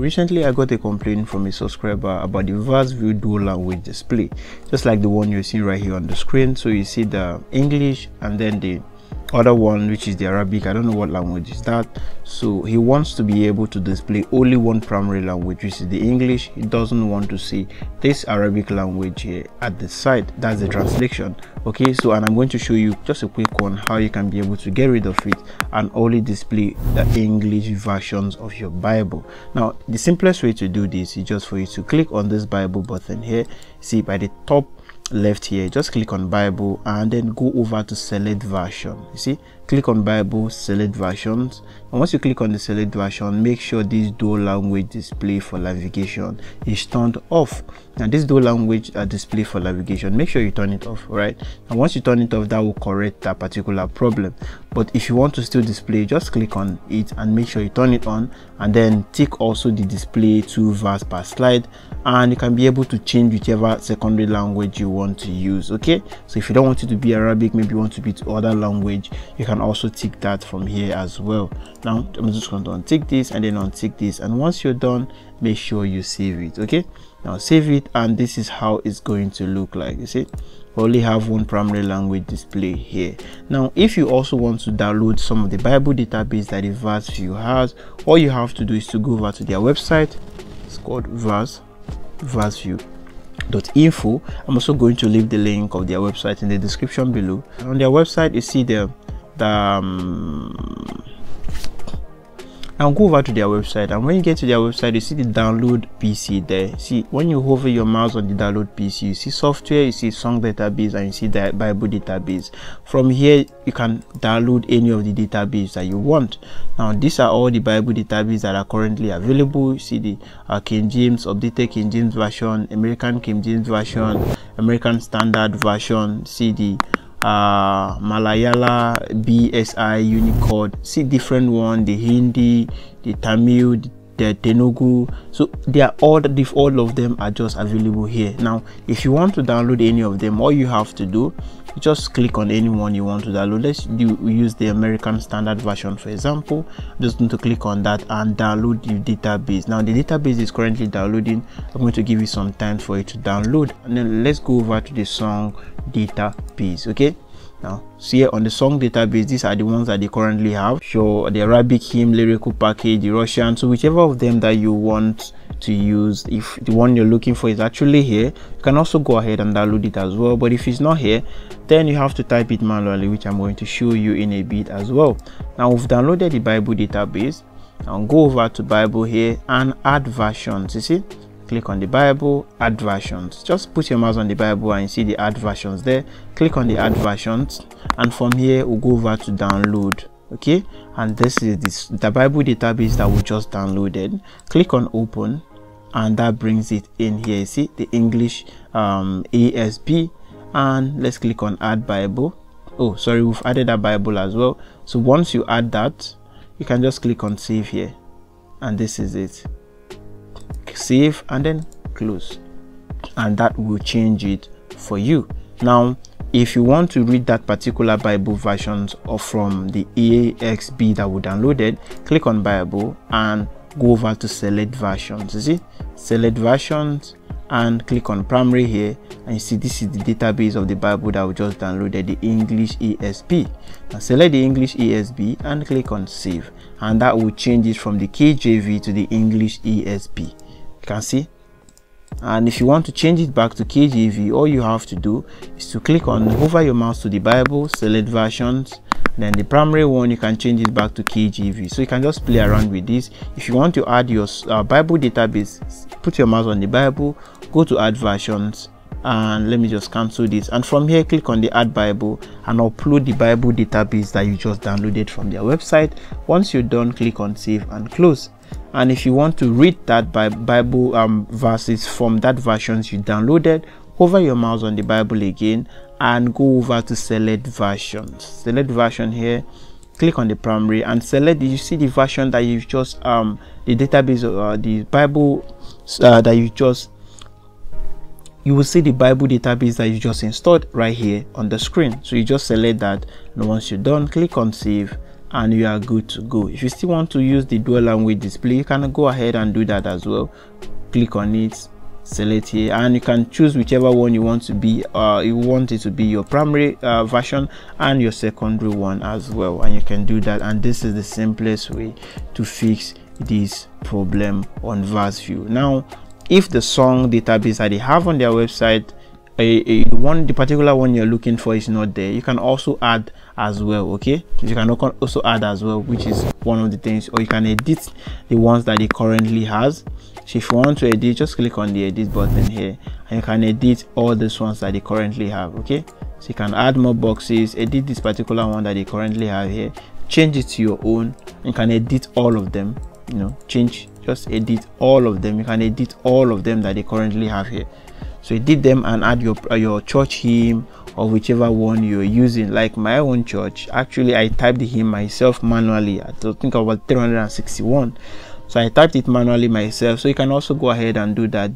recently i got a complaint from a subscriber about the verse view dual language display just like the one you're seeing right here on the screen. So you see the english and then the other one which is the arabic i don't know what language is that. So he wants to be able to display only one primary language which is the english. He doesn't want to see this arabic language here at the side. That's the translation. Okay so and i'm going to show you just a quick one how you can be able to get rid of it and only display the english versions of your bible. Now the simplest way to do this is just for you to click on this bible button here. See by the top left here just click on bible and then go over to select version. You see click on bible select versions. And once you click on the select version make sure this dual language display for navigation is turned off. And this dual language uh, display for navigation make sure you turn it off right and once you turn it off that will correct that particular problem. But if you want to still display just click on it and make sure you turn it on. And then tick also the display two verse per slide and you can be able to change whichever secondary language you want to use okay? So if you don't want it to be arabic maybe you want to be to other language you can also tick that from here as well. Now i'm just going to untick this and then untick this and once you're done make sure you save it okay? Now save it and this is how it's going to look like you see? Only have one primary language display here. Now if you also want to download some of the bible database that the verse view has all you have to do is to go over to their website. It's called verse verseview.info i'm also going to leave the link of their website in the description below. On their website you see the the um, now go over to their website. And when you get to their website you see the download pc there. See when you hover your mouse on the download pc you see software you see song database and you see the bible database. From here you can download any of the database that you want. Now these are all the bible database that are currently available. You see the uh, king james updated king james version american king james version american standard version. See the uh malayala bsi unicode see different one the hindi the tamil the, the telugu so they are all if all of them are just available here. Now if you want to download any of them all you have to do just click on any one you want to download. Let's do use the american standard version for example. Just need to click on that and download the database. Now the database is currently downloading. I'm going to give you some time for it to download. And then let's go over to the song database okay now see on the song database these are the ones that they currently have. So the arabic hymn lyrical package the russian so whichever of them that you want to use if the one you're looking for is actually here you can also go ahead and download it as well. But if it's not here then you have to type it manually which i'm going to show you in a bit as well. Now we've downloaded the bible database. Now go over to bible here and add versions you see click on the bible add versions. Just put your mouse on the bible and you see the add versions there. Click on the add versions and from here we'll go over to download okay? And this is this the bible database that we just downloaded. Click on open and that brings it in here you see? The english um ASV and let's click on add bible. Oh sorry we've added a bible as well. So once you add that you can just click on save here. And this is it save and then close. And that will change it for you. Now if you want to read that particular bible versions or from the exb that we downloaded click on bible and go over to select versions you see? Select versions and click on primary here and you see this is the database of the bible that we just downloaded the english esb now select the english esb and click on save. And that will change it from the kjv to the english esb you can see. And if you want to change it back to KJV all you have to do is to click on hover your mouse to the Bible select versions then the primary one you can change it back to KJV so you can just play around with this. If you want to add your uh, Bible database put your mouse on the Bible go to add versions and let me just cancel this. And from here click on the add bible and upload the bible database that you just downloaded from their website. Once you're done click on save and close and if you want to read that by bible um, verses from that versions you downloaded hover your mouse on the bible again and go over to select versions. Select version here click on the primary and select you see the version that you've just um the database uh, the bible uh, that you just you will see the bible database that you just installed right here on the screen. So you just select that and once you're done click on save and you are good to go. If you still want to use the dual language display you can go ahead and do that as well. Click on it select here and you can choose whichever one you want to be uh you want it to be your primary uh, version and your secondary one as well. And you can do that and this is the simplest way to fix this problem on view now if the song database that they have on their website a, a, one the particular one you're looking for is not there. You can also add as well okay? You can also add as well which is one of the things or you can edit the ones that it currently has. So if you want to edit just click on the edit button here and you can edit all these ones that they currently have okay? So you can add more boxes edit this particular one that they currently have here change it to your own you can edit all of them you know change just edit all of them. You can edit all of them that they currently have here so you did them and add your your church hymn or whichever one you're using like my own church. Actually i typed the hymn myself manually. I think about 361 so i typed it manually myself. So you can also go ahead and do that